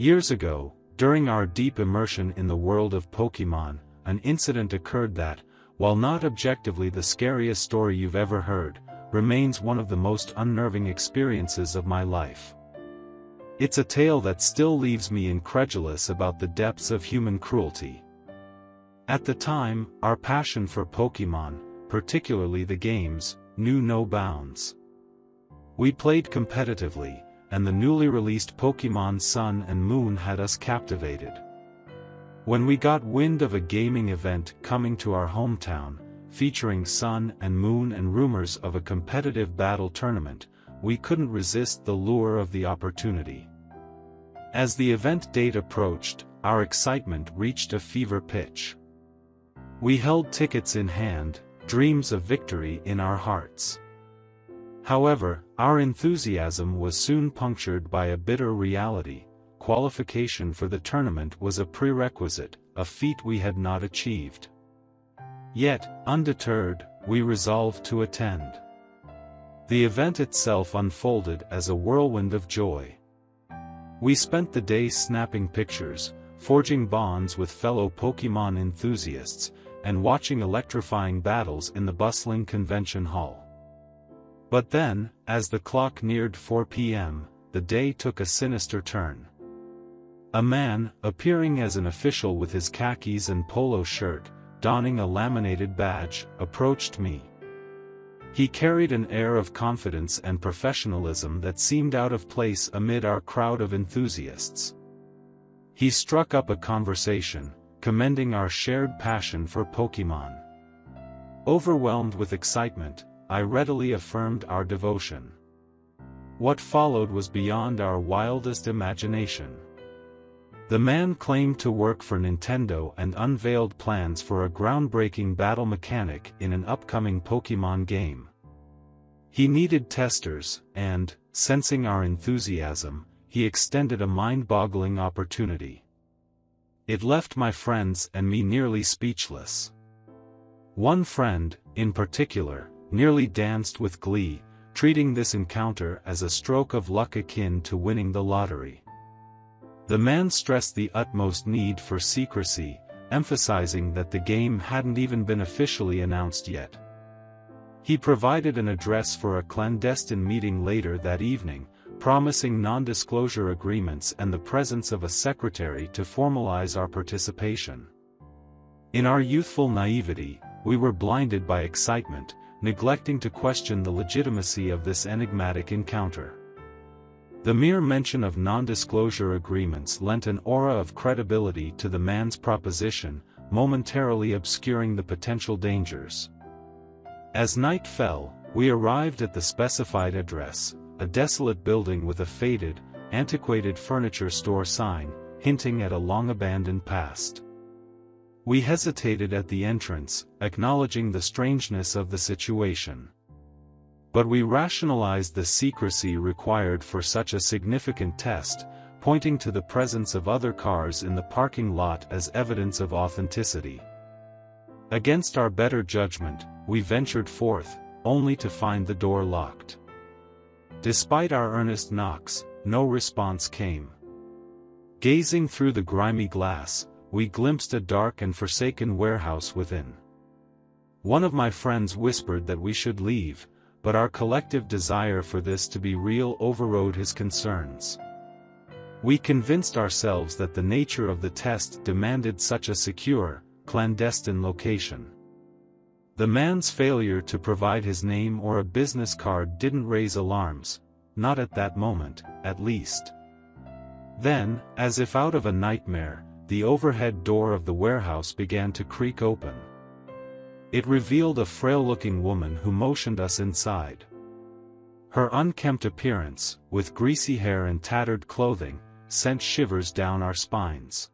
Years ago, during our deep immersion in the world of Pokemon, an incident occurred that, while not objectively the scariest story you've ever heard, remains one of the most unnerving experiences of my life. It's a tale that still leaves me incredulous about the depths of human cruelty. At the time, our passion for Pokemon, particularly the games, knew no bounds. We played competitively, and the newly released Pokemon Sun and Moon had us captivated. When we got wind of a gaming event coming to our hometown, featuring Sun and Moon and rumors of a competitive battle tournament, we couldn't resist the lure of the opportunity. As the event date approached, our excitement reached a fever pitch. We held tickets in hand, dreams of victory in our hearts. However, our enthusiasm was soon punctured by a bitter reality, qualification for the tournament was a prerequisite, a feat we had not achieved. Yet, undeterred, we resolved to attend. The event itself unfolded as a whirlwind of joy. We spent the day snapping pictures, forging bonds with fellow Pokemon enthusiasts, and watching electrifying battles in the bustling convention hall. But then, as the clock neared 4 p.m., the day took a sinister turn. A man, appearing as an official with his khakis and polo shirt, donning a laminated badge, approached me. He carried an air of confidence and professionalism that seemed out of place amid our crowd of enthusiasts. He struck up a conversation, commending our shared passion for Pokemon. Overwhelmed with excitement, I readily affirmed our devotion. What followed was beyond our wildest imagination. The man claimed to work for Nintendo and unveiled plans for a groundbreaking battle mechanic in an upcoming Pokemon game. He needed testers, and, sensing our enthusiasm, he extended a mind-boggling opportunity. It left my friends and me nearly speechless. One friend, in particular, nearly danced with glee, treating this encounter as a stroke of luck akin to winning the lottery. The man stressed the utmost need for secrecy, emphasizing that the game hadn't even been officially announced yet. He provided an address for a clandestine meeting later that evening, promising non-disclosure agreements and the presence of a secretary to formalize our participation. In our youthful naivety, we were blinded by excitement, neglecting to question the legitimacy of this enigmatic encounter. The mere mention of non-disclosure agreements lent an aura of credibility to the man's proposition, momentarily obscuring the potential dangers. As night fell, we arrived at the specified address, a desolate building with a faded, antiquated furniture store sign, hinting at a long-abandoned past. We hesitated at the entrance, acknowledging the strangeness of the situation. But we rationalized the secrecy required for such a significant test, pointing to the presence of other cars in the parking lot as evidence of authenticity. Against our better judgment, we ventured forth, only to find the door locked. Despite our earnest knocks, no response came. Gazing through the grimy glass, we glimpsed a dark and forsaken warehouse within. One of my friends whispered that we should leave, but our collective desire for this to be real overrode his concerns. We convinced ourselves that the nature of the test demanded such a secure, clandestine location. The man's failure to provide his name or a business card didn't raise alarms, not at that moment, at least. Then, as if out of a nightmare, the overhead door of the warehouse began to creak open. It revealed a frail-looking woman who motioned us inside. Her unkempt appearance, with greasy hair and tattered clothing, sent shivers down our spines.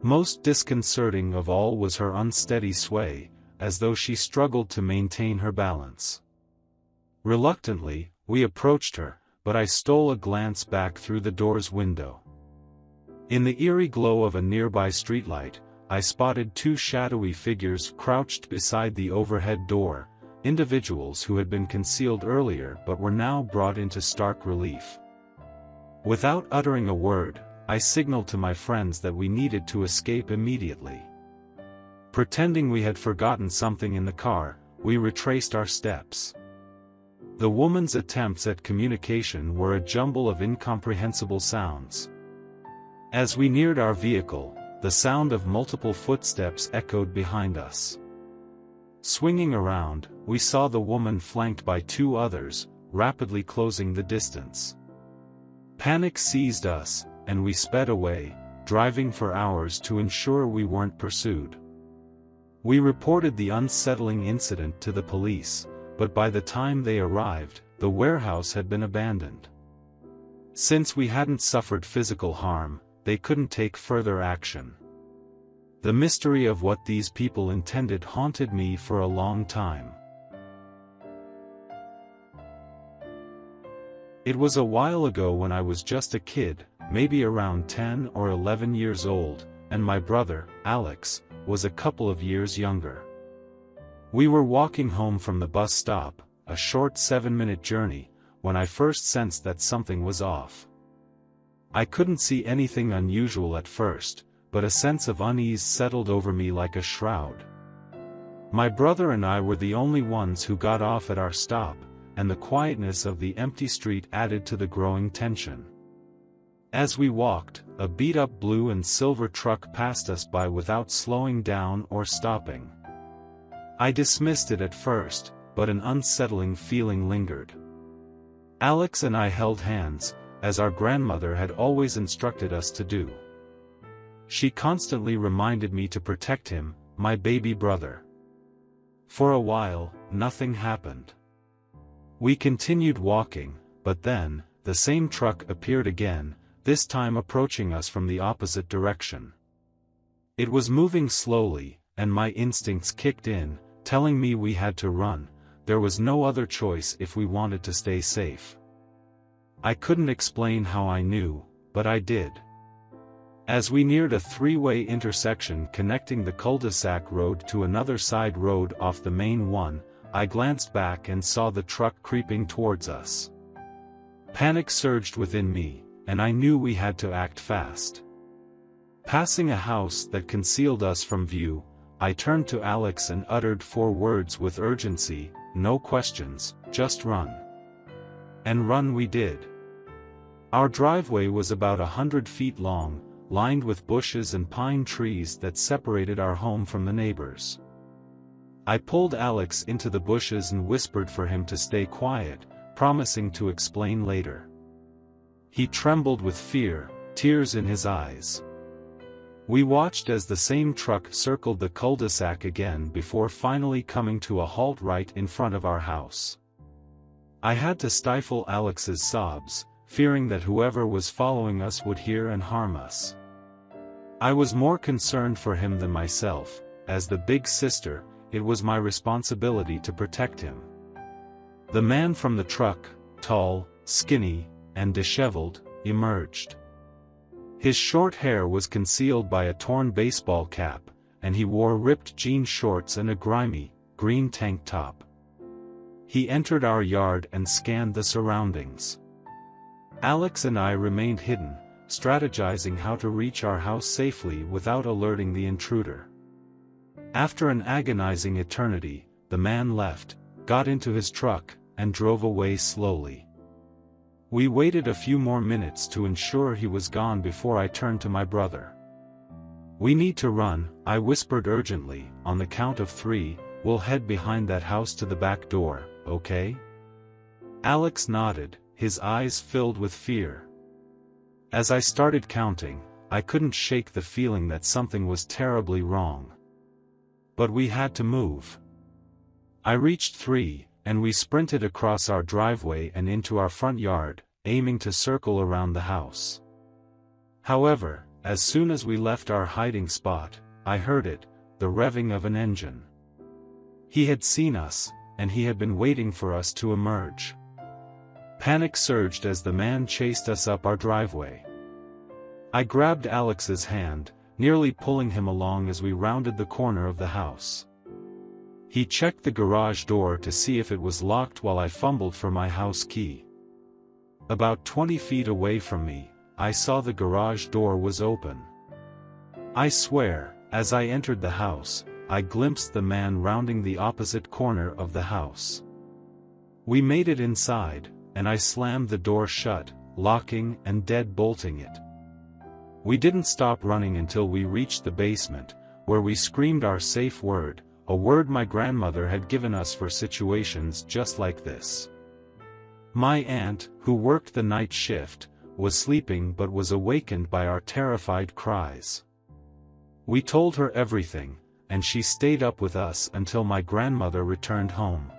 Most disconcerting of all was her unsteady sway, as though she struggled to maintain her balance. Reluctantly, we approached her, but I stole a glance back through the door's window. In the eerie glow of a nearby streetlight, I spotted two shadowy figures crouched beside the overhead door, individuals who had been concealed earlier but were now brought into stark relief. Without uttering a word, I signaled to my friends that we needed to escape immediately. Pretending we had forgotten something in the car, we retraced our steps. The woman's attempts at communication were a jumble of incomprehensible sounds. As we neared our vehicle, the sound of multiple footsteps echoed behind us. Swinging around, we saw the woman flanked by two others, rapidly closing the distance. Panic seized us, and we sped away, driving for hours to ensure we weren't pursued. We reported the unsettling incident to the police, but by the time they arrived, the warehouse had been abandoned. Since we hadn't suffered physical harm, they couldn't take further action. The mystery of what these people intended haunted me for a long time. It was a while ago when I was just a kid, maybe around 10 or 11 years old, and my brother, Alex, was a couple of years younger. We were walking home from the bus stop, a short seven-minute journey, when I first sensed that something was off. I couldn't see anything unusual at first, but a sense of unease settled over me like a shroud. My brother and I were the only ones who got off at our stop, and the quietness of the empty street added to the growing tension. As we walked, a beat-up blue and silver truck passed us by without slowing down or stopping. I dismissed it at first, but an unsettling feeling lingered. Alex and I held hands, as our grandmother had always instructed us to do. She constantly reminded me to protect him, my baby brother. For a while, nothing happened. We continued walking, but then, the same truck appeared again, this time approaching us from the opposite direction. It was moving slowly, and my instincts kicked in, telling me we had to run, there was no other choice if we wanted to stay safe. I couldn't explain how I knew, but I did. As we neared a three-way intersection connecting the cul-de-sac road to another side road off the main one, I glanced back and saw the truck creeping towards us. Panic surged within me, and I knew we had to act fast. Passing a house that concealed us from view, I turned to Alex and uttered four words with urgency, no questions, just run. And run we did. Our driveway was about a hundred feet long, lined with bushes and pine trees that separated our home from the neighbors. I pulled Alex into the bushes and whispered for him to stay quiet, promising to explain later. He trembled with fear, tears in his eyes. We watched as the same truck circled the cul-de-sac again before finally coming to a halt right in front of our house. I had to stifle Alex's sobs, fearing that whoever was following us would hear and harm us. I was more concerned for him than myself, as the big sister, it was my responsibility to protect him. The man from the truck, tall, skinny, and disheveled, emerged. His short hair was concealed by a torn baseball cap, and he wore ripped jean shorts and a grimy, green tank top. He entered our yard and scanned the surroundings. Alex and I remained hidden, strategizing how to reach our house safely without alerting the intruder. After an agonizing eternity, the man left, got into his truck, and drove away slowly. We waited a few more minutes to ensure he was gone before I turned to my brother. We need to run, I whispered urgently, on the count of three, we'll head behind that house to the back door, okay? Alex nodded, his eyes filled with fear. As I started counting, I couldn't shake the feeling that something was terribly wrong. But we had to move. I reached three, and we sprinted across our driveway and into our front yard, aiming to circle around the house. However, as soon as we left our hiding spot, I heard it, the revving of an engine. He had seen us, and he had been waiting for us to emerge. Panic surged as the man chased us up our driveway. I grabbed Alex's hand, nearly pulling him along as we rounded the corner of the house. He checked the garage door to see if it was locked while I fumbled for my house key. About 20 feet away from me, I saw the garage door was open. I swear, as I entered the house, I glimpsed the man rounding the opposite corner of the house. We made it inside, and I slammed the door shut, locking and dead-bolting it. We didn't stop running until we reached the basement, where we screamed our safe word, a word my grandmother had given us for situations just like this. My aunt, who worked the night shift, was sleeping but was awakened by our terrified cries. We told her everything, and she stayed up with us until my grandmother returned home.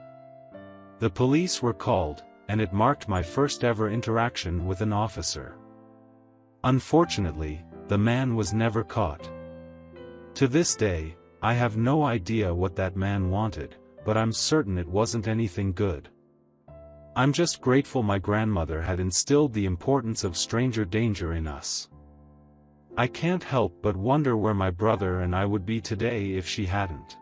The police were called, and it marked my first ever interaction with an officer. Unfortunately, the man was never caught. To this day, I have no idea what that man wanted, but I'm certain it wasn't anything good. I'm just grateful my grandmother had instilled the importance of stranger danger in us. I can't help but wonder where my brother and I would be today if she hadn't.